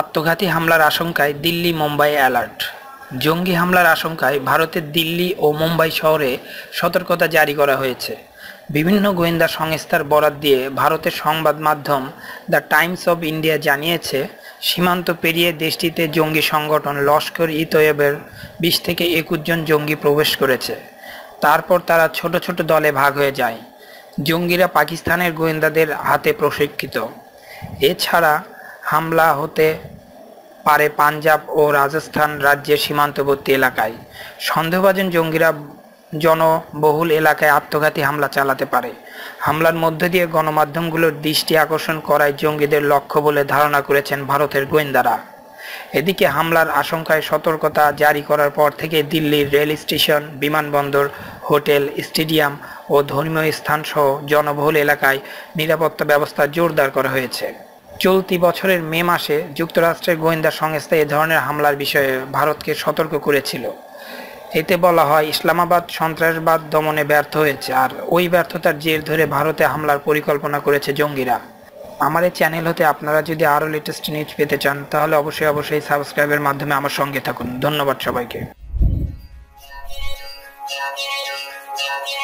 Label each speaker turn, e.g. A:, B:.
A: আত্মঘাতী হামলার আশঙ্কায় দিল্লি মুম্বাই অ্যালার্ট। জঙ্গি হামলার আশঙ্কায় ভারতের দিল্লি ও মুম্বাই শহরে সতর্কতা জারি করা হয়েছে। বিভিন্ন গোয়েন্দা সংস্থার বরাত দিয়ে ভারতের সংবাদ মাধ্যম দ্য টাইমস অব ইন্ডিয়া জানিয়েছে, সীমান্ত পেরিয়ে দেশটিতে জঙ্গি সংগঠন লস্কর ই তৈয়বের বিশ থেকে একুশ জন জঙ্গি প্রবেশ করেছে। তারপর তারা ছোট ছোট দলে ভাগ হয়ে যায়। জঙ্গিরা পাকিস্তানের গোয়েন্দাদের হাতে প্রশিক্ষিত। এছাড়া হামলা হতে পারে পাঞ্জাব ও রাজস্থান রাজ্যের সীমান্তবর্তী এলাকায়। সন্দেহভাজন জঙ্গিরা জনবহুল এলাকায় আত্মঘাতী হামলা চালাতে পারে। হামলার মধ্য দিয়ে গণমাধ্যমগুলোর দৃষ্টি আকর্ষণ করায় জঙ্গিদের লক্ষ্য বলে ধারণা করেছেন ভারতের গোয়েন্দারা। এদিকে হামলার আশঙ্কায় সতর্কতা জারি করার পর থেকে দিল্লির রেল স্টেশন, বিমানবন্দর হোটেল, স্টেডিয়াম ও ধর্মীয় স্থান সহ জনবহুল এলাকায় নিরাপত্তা ব্যবস্থা জোরদার করা হয়েছে। চলতি বছরের মে মাসে যুক্তরাষ্ট্রের গোয়েন্দা সংস্থা এ ধরনের হামলার বিষয়ে ভারতকে সতর্ক করেছিল। এতে বলা হয়, ইসলামাবাদ সন্ত্রাসবাদ দমনে ব্যর্থ হয়েছে আর ওই ব্যর্থতার জের ধরে ভারতে হামলার পরিকল্পনা করেছে জঙ্গিরা। আমার এই চ্যানেল হতে আপনারা যদি আরও লেটেস্ট নিউজ পেতে চান, তাহলে অবশ্যই অবশ্যই সাবস্ক্রাইবের মাধ্যমে আমার সঙ্গে থাকুন। ধন্যবাদ সবাইকে। Yeah.